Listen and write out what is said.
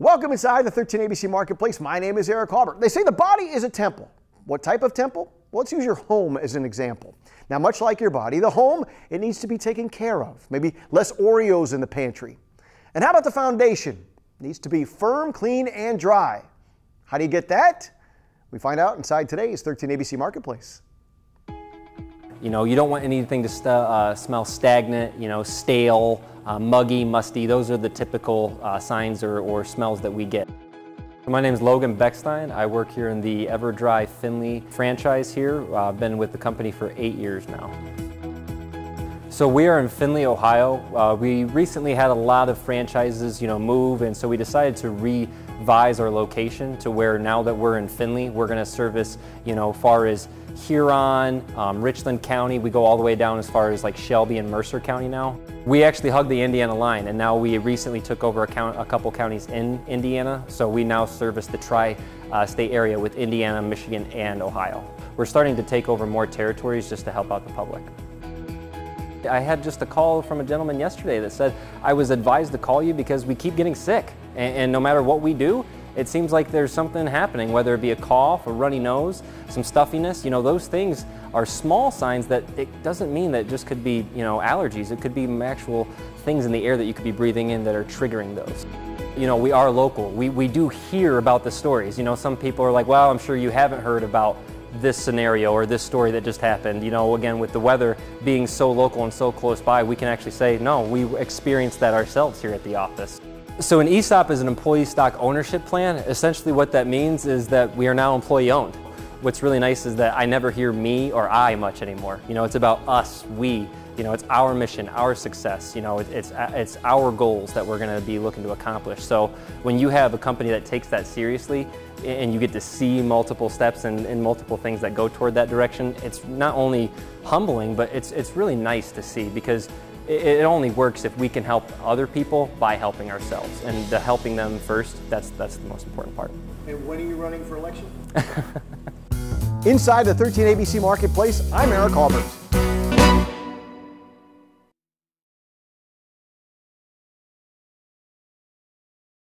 Welcome inside the 13 ABC Marketplace. My name is Eric Halbert. They say the body is a temple. What type of temple? Well, let's use your home as an example. Now, much like your body, the home, it needs to be taken care of. Maybe less Oreos in the pantry. And how about the foundation? It needs to be firm, clean, and dry. How do you get that? We find out inside today's 13 ABC Marketplace. You know, you don't want anything to uh, smell stagnant, you know, stale, uh, muggy, musty. Those are the typical uh, signs or, or, smells that we get. My name is Logan Beckstein. I work here in the EverDry Findlay franchise here. Uh, I've been with the company for eight years now. So we are in Findlay, Ohio. Uh, we recently had a lot of franchises, you know, move, and so we decided to revise our location to where now that we're in Findlay, we're going to service, you know, far as Huron, um, Richland County. We go all the way down as far as like Shelby and Mercer County now. We actually hug the Indiana line and now we recently took over a, count, a couple counties in Indiana. So we now service the tri-state uh, area with Indiana, Michigan, and Ohio. We're starting to take over more territories just to help out the public. I had just a call from a gentleman yesterday that said, I was advised to call you because we keep getting sick. And, and no matter what we do, it seems like there's something happening, whether it be a cough, a runny nose, some stuffiness, you know, those things are small signs that it doesn't mean that it just could be, you know, allergies. It could be actual things in the air that you could be breathing in that are triggering those. You know, we are local. We, we do hear about the stories. You know, some people are like, well, I'm sure you haven't heard about this scenario or this story that just happened. You know, again, with the weather being so local and so close by, we can actually say, no, we experienced that ourselves here at the office. So an ESOP is an employee stock ownership plan. Essentially what that means is that we are now employee owned. What's really nice is that I never hear me or I much anymore. You know, it's about us, we, you know, it's our mission, our success, you know, it's, it's our goals that we're gonna be looking to accomplish. So when you have a company that takes that seriously and you get to see multiple steps and, and multiple things that go toward that direction, it's not only humbling, but it's, it's really nice to see because it, only works if we can help other people by helping ourselves. And the helping them first, that's, that's the most important part. And when are you running for election? Inside the 13 ABC Marketplace, I'm Eric Halbert.